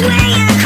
where you